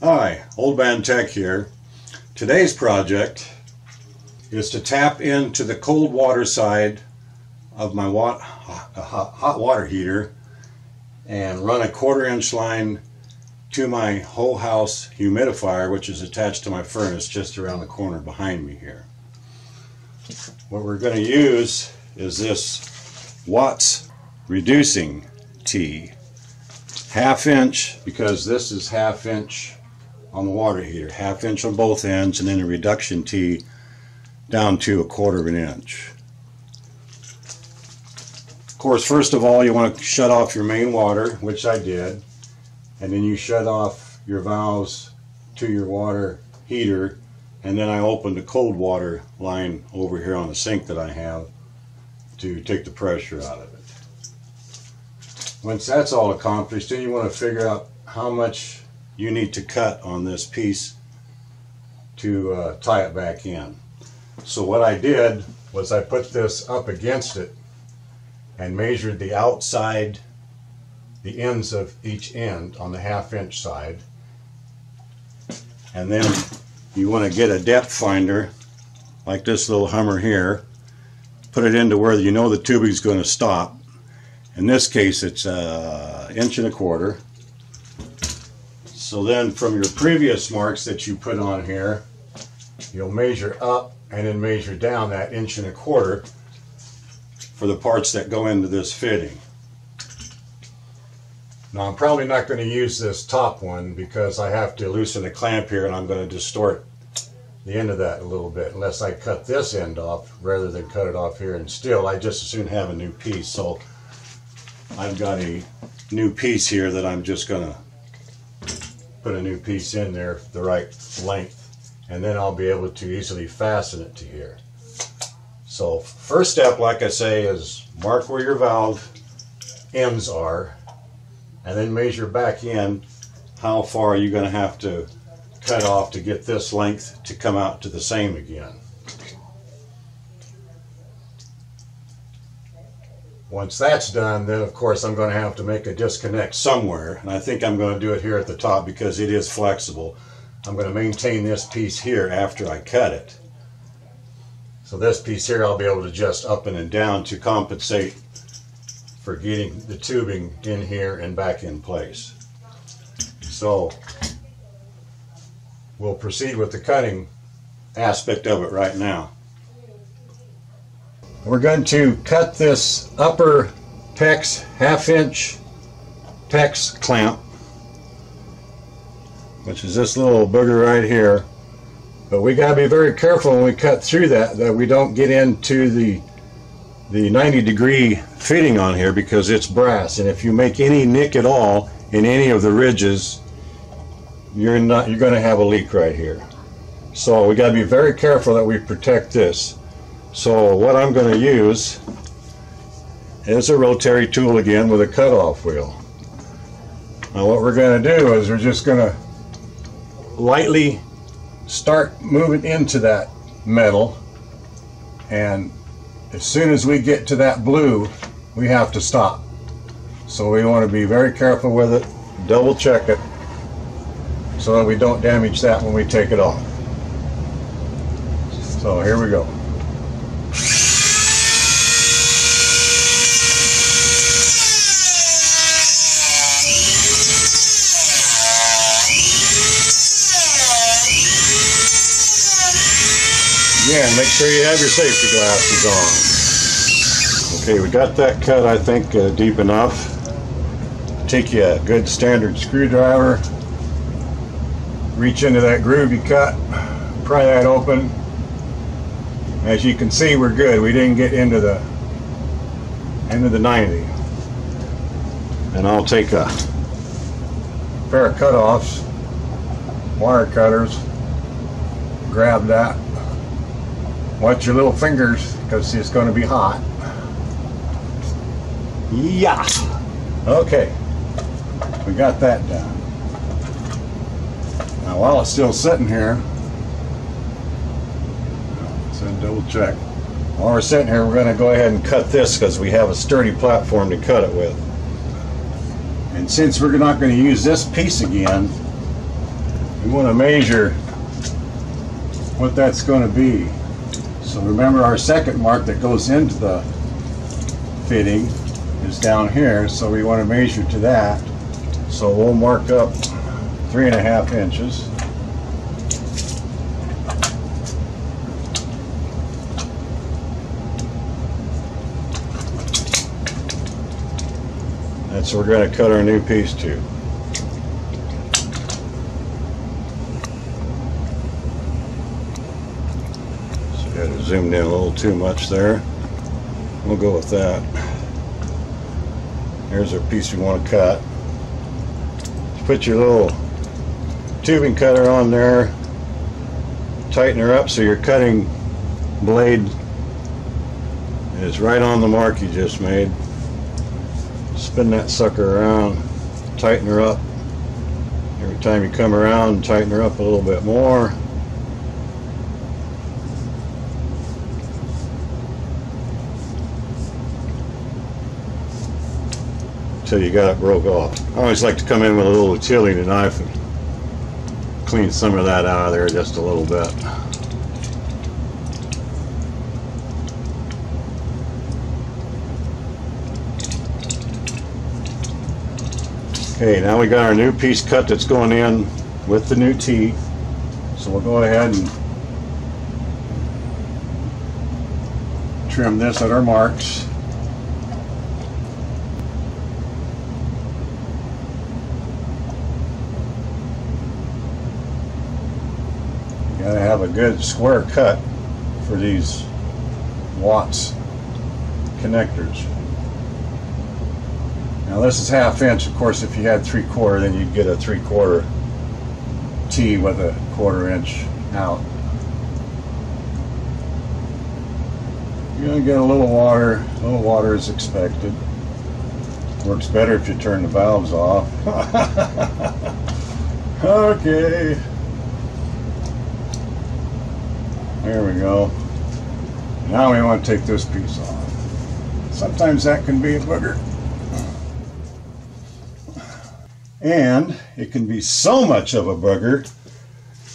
Hi, Old Man Tech here. Today's project is to tap into the cold water side of my hot, hot water heater and run a quarter inch line to my whole house humidifier which is attached to my furnace just around the corner behind me here. What we're going to use is this Watts reducing T half inch because this is half inch on the water heater half inch on both ends and then a reduction T down to a quarter of an inch. Of course first of all you want to shut off your main water which I did and then you shut off your valves to your water heater and then I opened the cold water line over here on the sink that I have to take the pressure out of it. Once that's all accomplished, then you want to figure out how much you need to cut on this piece to uh, tie it back in. So what I did was I put this up against it and measured the outside, the ends of each end on the half inch side. And then you want to get a depth finder like this little Hummer here, put it into where you know the tubing is going to stop in this case, it's an uh, inch and a quarter. So then from your previous marks that you put on here, you'll measure up and then measure down that inch and a quarter for the parts that go into this fitting. Now I'm probably not going to use this top one because I have to loosen the clamp here and I'm going to distort the end of that a little bit unless I cut this end off rather than cut it off here and still I just as soon have a new piece so I've got a new piece here that I'm just going to put a new piece in there the right length and then I'll be able to easily fasten it to here. So first step like I say is mark where your valve ends are and then measure back in how far you're going to have to cut off to get this length to come out to the same again. Once that's done, then of course I'm going to have to make a disconnect somewhere. And I think I'm going to do it here at the top because it is flexible. I'm going to maintain this piece here after I cut it. So this piece here I'll be able to adjust up and and down to compensate for getting the tubing in here and back in place. So we'll proceed with the cutting aspect of it right now. We're going to cut this upper PEX half inch PEX clamp which is this little booger right here. But we got to be very careful when we cut through that that we don't get into the the 90 degree fitting on here because it's brass. And if you make any nick at all in any of the ridges you're not you're going to have a leak right here. So we got to be very careful that we protect this so what I'm going to use is a rotary tool again with a cutoff wheel. Now what we're going to do is we're just going to lightly start moving into that metal and as soon as we get to that blue we have to stop. So we want to be very careful with it, double check it so that we don't damage that when we take it off. So here we go. Again, make sure you have your safety glasses on. Okay, we got that cut, I think, uh, deep enough. Take you a good standard screwdriver, reach into that groove you cut, pry that open. As you can see, we're good. We didn't get into the into the 90. And I'll take a pair of cutoffs, wire cutters, grab that Watch your little fingers because it's going to be hot. Yeah. Okay. We got that done. Now while it's still sitting here, let's uh, double check. While we're sitting here, we're going to go ahead and cut this because we have a sturdy platform to cut it with. And since we're not going to use this piece again, we want to measure what that's going to be. So remember our second mark that goes into the fitting is down here, so we want to measure to that. So we'll mark up three and a half inches. That's where we're going to cut our new piece to. So got it zoomed in a little too much there. We'll go with that. Here's our piece we want to cut. Put your little tubing cutter on there. Tighten her up so your cutting blade is right on the mark you just made. Spin that sucker around, tighten her up. Every time you come around, tighten her up a little bit more. Until you got it broke off. I always like to come in with a little utility knife and clean some of that out of there just a little bit. Okay, now we got our new piece cut that's going in with the new teeth. So we'll go ahead and trim this at our marks. Gotta have a good square cut for these Watts connectors. Now this is half inch. Of course, if you had three quarter, then you'd get a three quarter T with a quarter inch out. You're gonna get a little water. A little water is expected. Works better if you turn the valves off. okay. There we go. Now we want to take this piece off. Sometimes that can be a booger. And it can be so much of a booger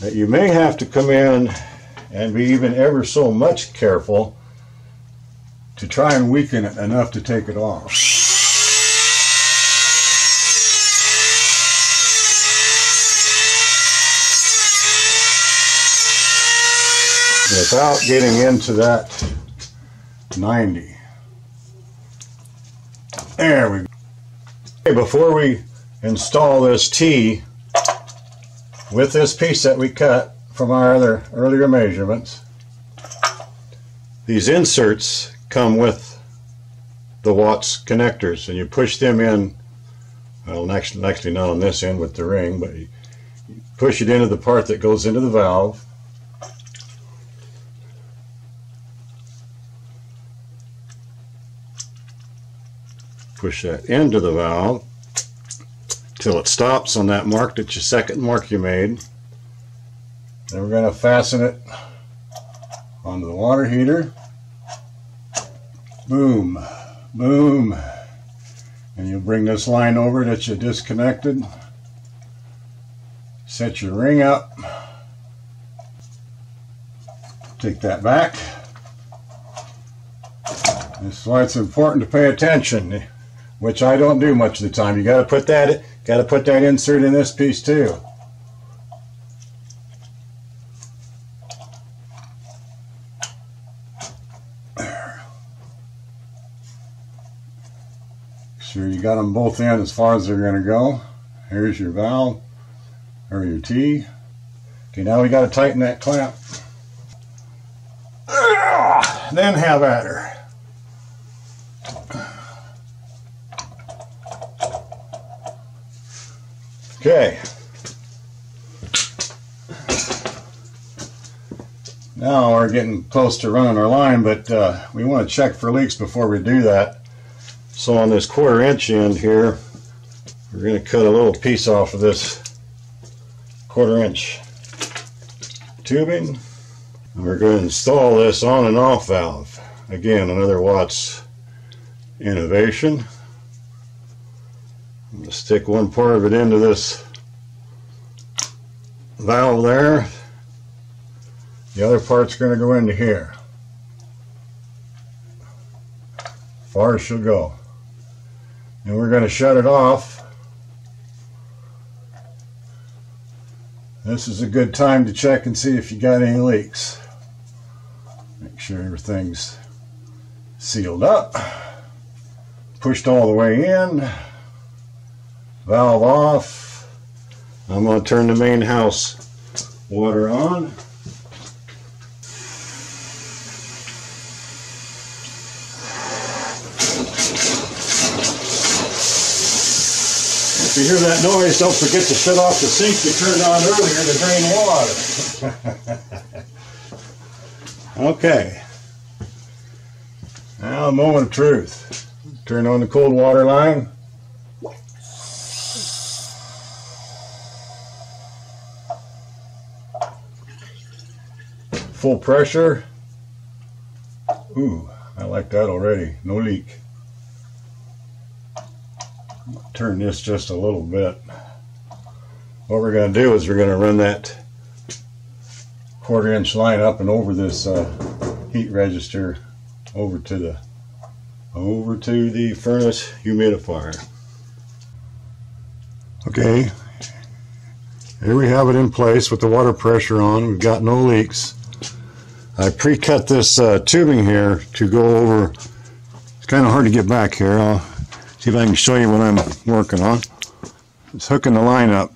that you may have to come in and be even ever so much careful to try and weaken it enough to take it off. Without getting into that 90. There we go. Okay, before we install this T with this piece that we cut from our other earlier measurements. These inserts come with the Watts connectors and you push them in well actually, actually not on this end with the ring but you push it into the part that goes into the valve push that into the valve till it stops on that mark that's your second mark you made. Then we're going to fasten it onto the water heater. Boom, boom. And you'll bring this line over that you disconnected. Set your ring up. Take that back. This is why it's important to pay attention, which I don't do much of the time. You got to put that Got to put that insert in this piece too. Sure you got them both in as far as they're going to go. Here's your valve, or your T. Okay, now we got to tighten that clamp. Then have at her. Okay. Now we're getting close to running our line, but uh, we want to check for leaks before we do that. So on this quarter inch end here, we're going to cut a little piece off of this quarter inch tubing. And we're going to install this on and off valve. Again, another Watts innovation. I'm going to stick one part of it into this valve there. The other part's going to go into here. Far as she'll go. And we're going to shut it off. This is a good time to check and see if you got any leaks. Make sure everything's sealed up. Pushed all the way in. Valve off. I'm going to turn the main house water on. If you hear that noise, don't forget to shut off the sink you turned on earlier to drain water. okay. Now, moment of truth. Turn on the cold water line. Full pressure. Ooh, I like that already. No leak. Turn this just a little bit. What we're going to do is we're going to run that quarter inch line up and over this uh, heat register over to the over to the furnace humidifier. Okay, here we have it in place with the water pressure on. We've got no leaks. I pre-cut this uh, tubing here to go over. It's kind of hard to get back here. I'll see if I can show you what I'm working on. It's hooking the line up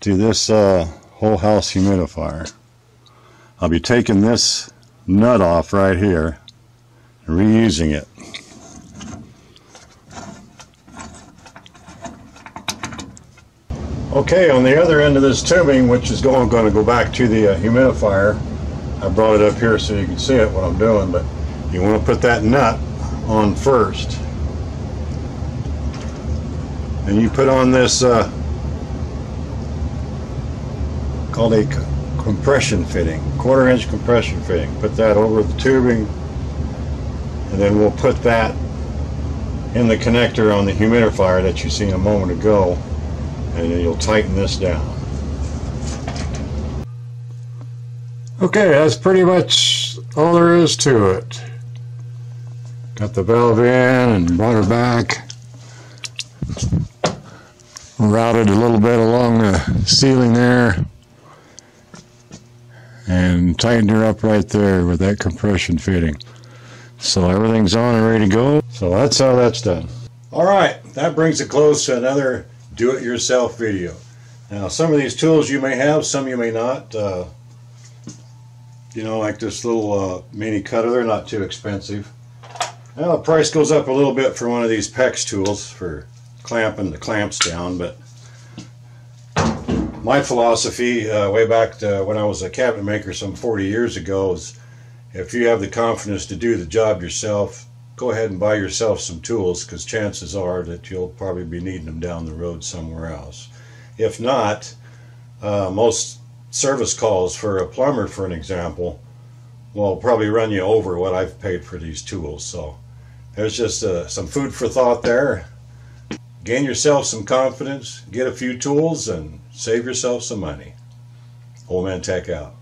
to this uh, whole house humidifier. I'll be taking this nut off right here and reusing it. Okay, on the other end of this tubing, which is going, going to go back to the uh, humidifier, I brought it up here so you can see it, what I'm doing, but you want to put that nut on first. And you put on this uh, called a compression fitting, quarter inch compression fitting. Put that over the tubing and then we'll put that in the connector on the humidifier that you seen a moment ago and then you'll tighten this down. Okay, that's pretty much all there is to it. Got the valve in and brought her back. Routed a little bit along the ceiling there and tightened her up right there with that compression fitting. So everything's on and ready to go. So that's how that's done. All right, that brings a close to another do-it-yourself video. Now, some of these tools you may have, some you may not. Uh, you know, like this little uh, mini cutter, they're not too expensive. Now, the price goes up a little bit for one of these PEX tools for clamping the clamps down, but my philosophy uh, way back to when I was a cabinet maker some 40 years ago is if you have the confidence to do the job yourself, go ahead and buy yourself some tools because chances are that you'll probably be needing them down the road somewhere else. If not, uh, most service calls for a plumber, for an example, will probably run you over what I've paid for these tools. So there's just uh, some food for thought there. Gain yourself some confidence, get a few tools, and save yourself some money. Old Man Tech out.